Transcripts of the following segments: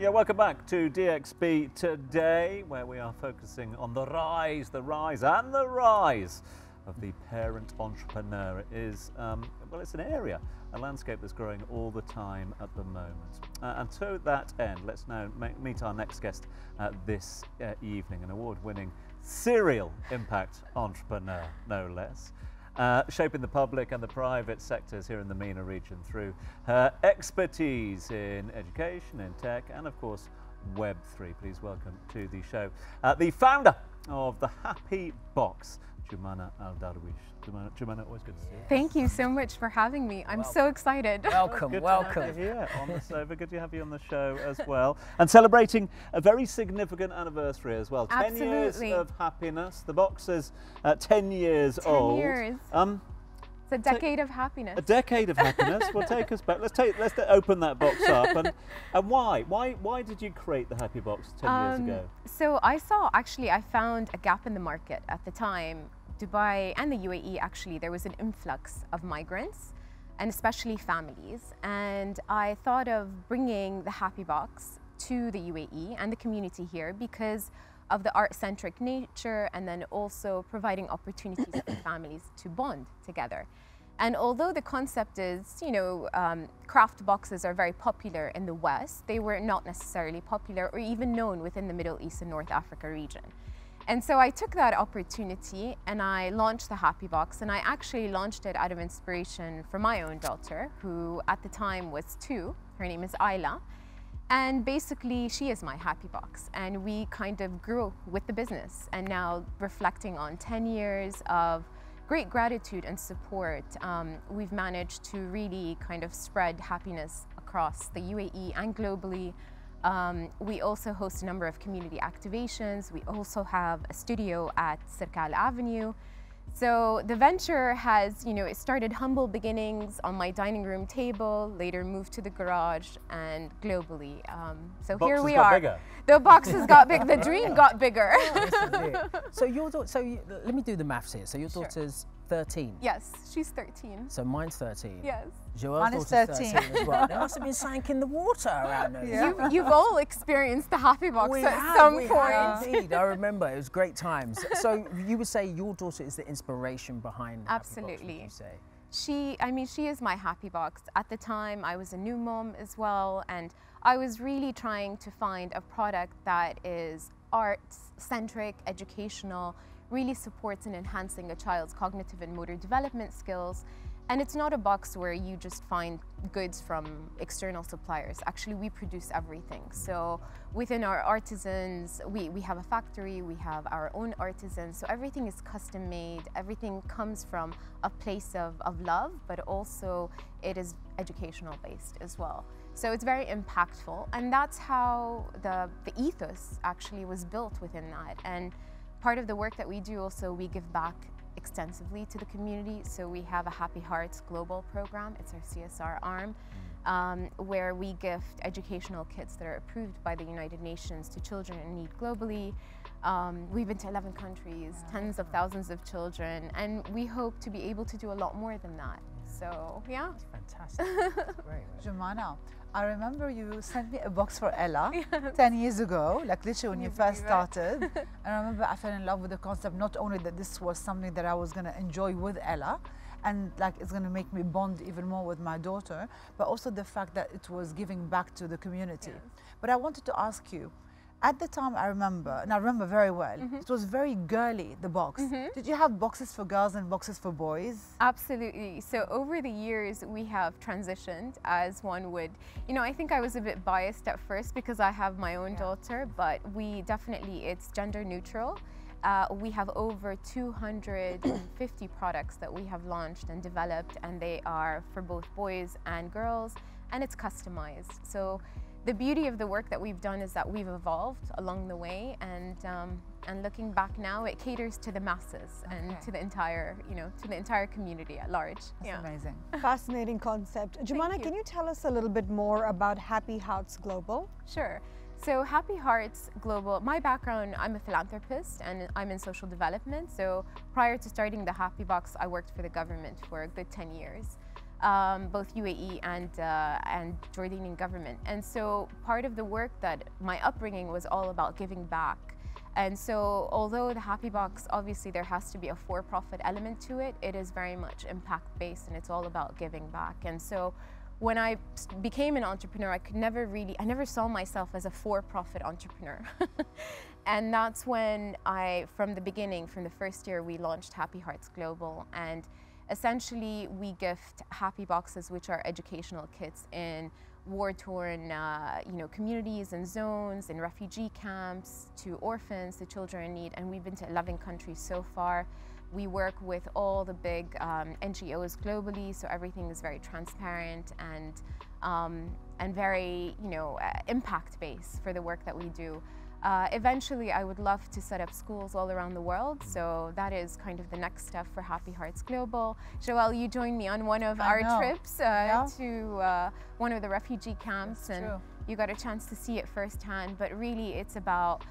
Yeah, welcome back to DXB today, where we are focusing on the rise, the rise, and the rise of the parent entrepreneur. It is, um, well, it's an area, a landscape that's growing all the time at the moment. Uh, and to that end, let's now meet our next guest uh, this uh, evening, an award winning serial impact entrepreneur, no less uh, shaping the public and the private sectors here in the MENA region through her expertise in education, in tech, and of course, Web3. Please welcome to the show uh, the founder of the Happy Box, Jumana Al Darwish. Jumana, Jumana, always good to see you. Thank you so much for having me. I'm welcome. so excited. Welcome, good welcome. To have you here on the sofa. Good to have you on the show as well. And celebrating a very significant anniversary as well. Absolutely. 10 years of happiness. The box is uh, 10 years 10 old. years. Um, it's a decade of happiness. A decade of happiness. will take us back. Let's take. Let's open that box up. And and why? Why? Why did you create the Happy Box ten um, years ago? So I saw actually I found a gap in the market at the time Dubai and the UAE, actually, there was an influx of migrants and especially families. And I thought of bringing the Happy Box to the UAE and the community here because of the art-centric nature and then also providing opportunities for families to bond together. And although the concept is, you know, um, craft boxes are very popular in the West, they were not necessarily popular or even known within the Middle East and North Africa region. And so I took that opportunity and I launched the Happy Box and I actually launched it out of inspiration for my own daughter who at the time was two. Her name is Ayla. And basically she is my Happy Box and we kind of grew with the business and now reflecting on 10 years of great gratitude and support, um, we've managed to really kind of spread happiness across the UAE and globally um, we also host a number of community activations. We also have a studio at Sirkal Avenue. So the venture has, you know, it started humble beginnings on my dining room table, later moved to the garage and globally. Um, so boxes here we got are. Bigger. The boxes got big. The dream got bigger. Oh, so your daughter, so you, let me do the maths here. So your Sure. daughter's 13. yes, she's 13. So mine's 13. Yes. Joelle's Mine is daughter's 13. 13 as well. There must have been something in the water around those. Yeah. You, you've all experienced the happy box We at have, some we point. have indeed. I remember it was great times. So you would say your daughter is the inspiration behind Happy Box, would Absolutely. you say? She, I mean, she is my happy box. At the time, I was a new mom as well, and I was really trying to find a product that is art-centric, educational, really supports in enhancing a child's cognitive and motor development skills. And it's not a box where you just find goods from external suppliers. Actually, we produce everything. So within our artisans, we, we have a factory, we have our own artisans. So everything is custom made. Everything comes from a place of, of love, but also it is educational based as well. So it's very impactful. And that's how the, the ethos actually was built within that. And part of the work that we do also, we give back extensively to the community. So we have a Happy Hearts Global program. It's our CSR arm, um, where we gift educational kits that are approved by the United Nations to children in need globally. Um, we've been to 11 countries, tens of thousands of children, and we hope to be able to do a lot more than that. So yeah. Fantastic. That's great. Jumana, I remember you sent me a box for Ella 10 years ago, like literally when you You first started. and I remember I fell in love with the concept, not only that this was something that I was going to enjoy with Ella, and like it's going to make me bond even more with my daughter, but also the fact that it was giving back to the community. But I wanted to ask you, at the time I remember, and I remember very well, Mm-hmm. it was very girly, the box. Did you have boxes for girls and boxes for boys? Absolutely. So over the years, we have transitioned as one would. You know, I think I was a bit biased at first because I have my own daughter, but we definitely, it's gender neutral. Uh, we have over 250 products that we have launched and developed, and they are for both boys and girls, and it's customized. So the beauty of the work that we've done is that we've evolved along the way, and um, and looking back now, it caters to the masses and to the entire, you know, to the entire community at large. That's amazing. Fascinating concept. Jumana, you. can you tell us a little bit more about Happy Hearts Global? Sure. So Happy Hearts Global, my background, I'm a philanthropist and I'm in social development. So prior to starting the Happy Box, I worked for the government for a good 10 years. Um, both UAE and, uh, and Jordanian government. And so part of the work that my upbringing was all about giving back. And so although the Happy Box, obviously there has to be a for-profit element to it, it is very much impact-based and it's all about giving back. And so when I became an entrepreneur, I could never really, I never saw myself as a for-profit entrepreneur. and that's when I, from the beginning, from the first year, we launched Happy Hearts Global. And essentially we gift happy boxes which are educational kits in war-torn uh, you know communities and zones in refugee camps to orphans to children in need and we've been to 11 countries so far. We work with all the big um, NGOs globally so everything is very transparent and um, and very you know uh, impact based for the work that we do uh, eventually, I would love to set up schools all around the world. So that is kind of the next step for Happy Hearts Global. Joelle, you joined me on one of I our know. trips uh, Yeah. to uh, one of the refugee camps, That's and true. you got a chance to see it firsthand. But really, it's about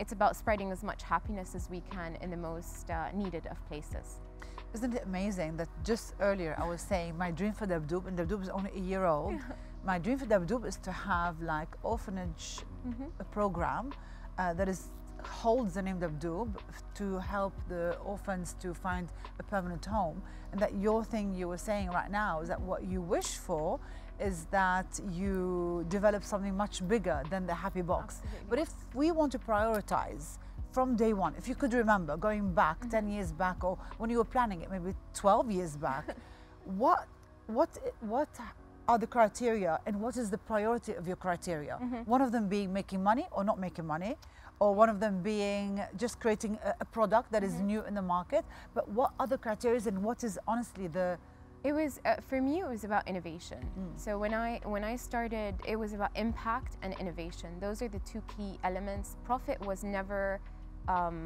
it's about spreading as much happiness as we can in the most uh, needed of places. Isn't it amazing that just earlier I was saying my dream for Dabdoob, and Dabdoob is only a year old. My dream for Dabdoob is to have like orphanage a program uh, that is holds the name Dabdoob to help the orphans to find a permanent home. And that your thing you were saying right now is that what you wish for is that you develop something much bigger than the happy box. Absolutely. But if we want to prioritize from day one, if you could remember going back 10 years back or when you were planning it, maybe 12 years back, what, what, what are the criteria and what is the priority of your criteria? One of them being making money or not making money, or one of them being just creating a, a product that is new in the market. But what other criteria and what is honestly the It was uh, for me. It was about innovation. So when I when I started, it was about impact and innovation. Those are the two key elements. Profit was never um,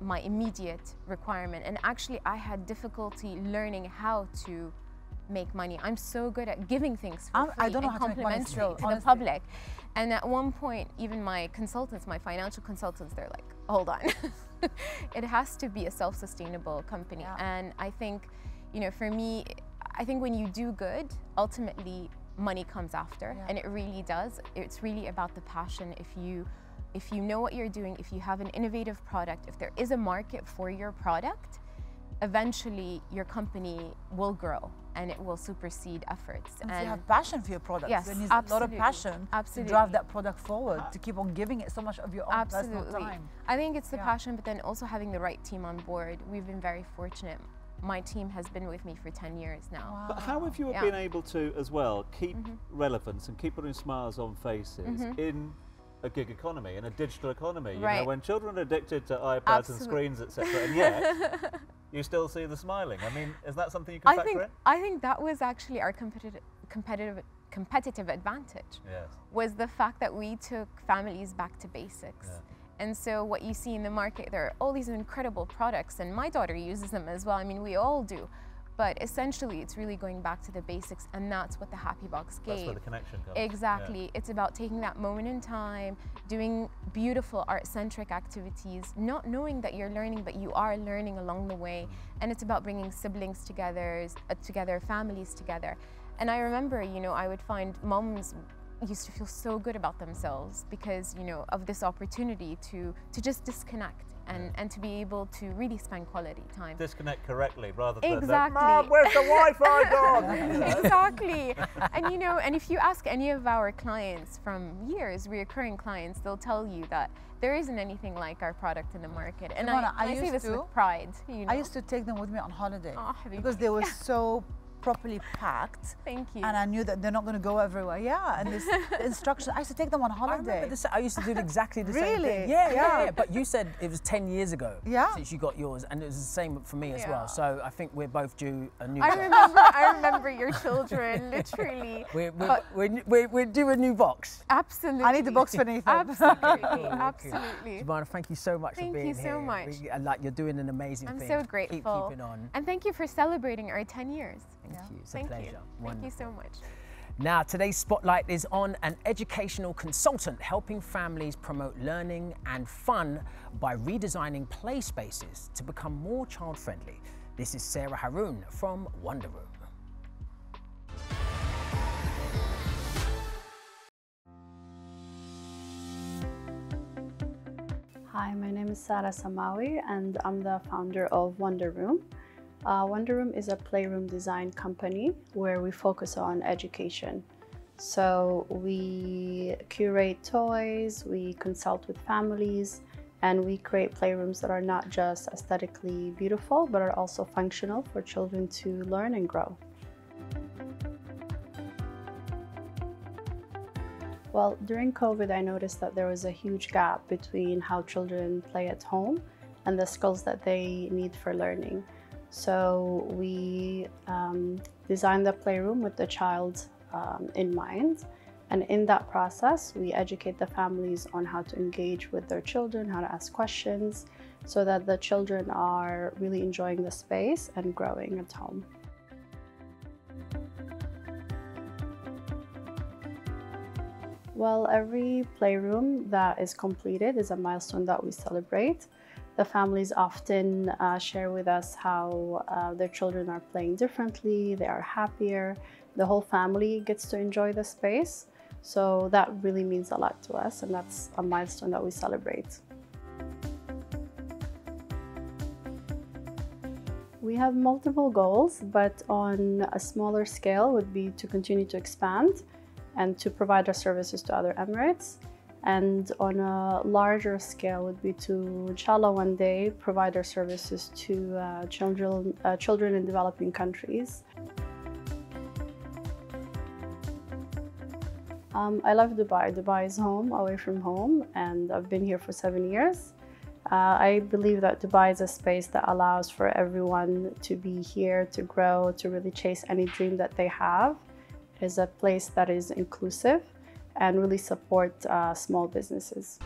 my immediate requirement, and actually, I had difficulty learning how to make money. I'm so good at giving things for I'm- I don't know and how to make money complimentary to the public. And at one point, even my consultants, my financial consultants, they're like, "Hold on, it has to be a self-sustainable company." Yeah. And I think, you know, for me, I think when you do good, ultimately money comes after, Yeah. and it really does. It's really about the passion. If you if you know what you're doing, if you have an innovative product, if there is a market for your product, eventually your company will grow and it will supersede efforts. And, if you have passion for your product, Yes, there needs a lot of absolutely, passion to absolutely. drive that product forward, to keep on giving it so much of your own personal Absolutely. time. I think it's the Yeah. passion, but then also having the right team on board. We've been very fortunate. My team has been with me for 10 years now. Wow. But how have you Yeah. been able to, as well, keep mm-hmm. relevance and keep putting smiles on faces mm-hmm. in a gig economy, in a digital economy? You know, Right. when children are addicted to iPads and screens, etc., and yet you still see the smiling. I mean, is that something you can I factor think in? I think that was actually our competitive competitive competitive advantage Yes. was the fact that we took families back to basics. Yeah. And so what you see in the market, there are all these incredible products, and my daughter uses them as well. I mean, we all do. But essentially, it's really going back to the basics, and that's what the Happy Box gave. That's where the connection comes. Yeah. Exactly. It's about taking that moment in time, doing beautiful art centric activities, not knowing that you're learning, but you are learning along the way. And it's about bringing siblings together, uh, together, families together. And I remember, you know, I would find moms used to feel so good about themselves because, you know, of this opportunity to, to just disconnect and, and to be able to really spend quality time. Disconnect correctly rather than the, Exactly. Mom, where's the Wi-Fi gone? exactly. And you know, and if you ask any of our clients from years, reoccurring clients, they'll tell you that there isn't anything like our product in the market. And Jumana, I, I I say used this to- with pride. You know. I used to take them with me on holiday Oh, because they were so properly packed. Thank you. And I knew that they're not going to go everywhere. Yeah, and this instruction. I used to take them on I holiday. remember this, I used to do exactly the same thing. Yeah, yeah, Yeah. But you said it was 10 years ago Yeah. since you got yours, and it was the same for me as Yeah. well. So I think we're both due a new I box. remember, I remember your children, literally. We're, we're, we're, we're, we're due a new box. Absolutely. I need the box for Nathan. Absolutely, absolutely. Jumana, thank you so much Thank for being here. Thank you so much. We- uh, like you're doing an amazing I'm thing. so Keep grateful. keeping on. And thank you for celebrating our 10 years. Thank yeah. you. It's Thank a pleasure. You. Wonderful. Thank you so much. Now, today's spotlight is on an educational consultant helping families promote learning and fun by redesigning play spaces to become more child friendly. This is Sarah Haroon from Wonder Room. Hi, my name is Sarah Samawi and I'm the founder of Wonder Room. Uh, Wonder Room is a playroom design company where we focus on education. So we curate toys, we consult with families, and we create playrooms that are not just aesthetically beautiful, but are also functional for children to learn and grow. Well, during COVID, I noticed that there was a huge gap between how children play at home and the skills that they need for learning. So we um, designed the playroom with the child um, in mind. And in that process, we educate the families on how to engage with their children, how to ask questions, so that the children are really enjoying the space and growing at home. Well, every playroom that is completed is a milestone that we celebrate. The families often uh, share with us how uh, their children are playing differently, they are happier, the whole family gets to enjoy the space. So that really means a lot to us and that's a milestone that we celebrate. We have multiple goals, but on a smaller scale would be to continue to expand and to provide our services to other Emirates. And on a larger scale would be to, inshallah, one day provide our services to uh, children, uh, children in developing countries. Um, I love Dubai. Dubai is home, away from home, and I've been here for seven years. Uh, I believe that Dubai is a space that allows for everyone to be here, to grow, to really chase any dream that they have. It is a place that is inclusive and really support uh, small businesses.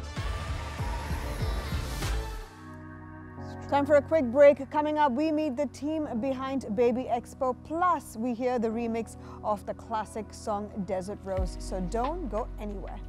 Time for a quick break. Coming up, we meet the team behind Baby Expo. Plus, we hear the remix of the classic song Desert Rose. So don't go anywhere.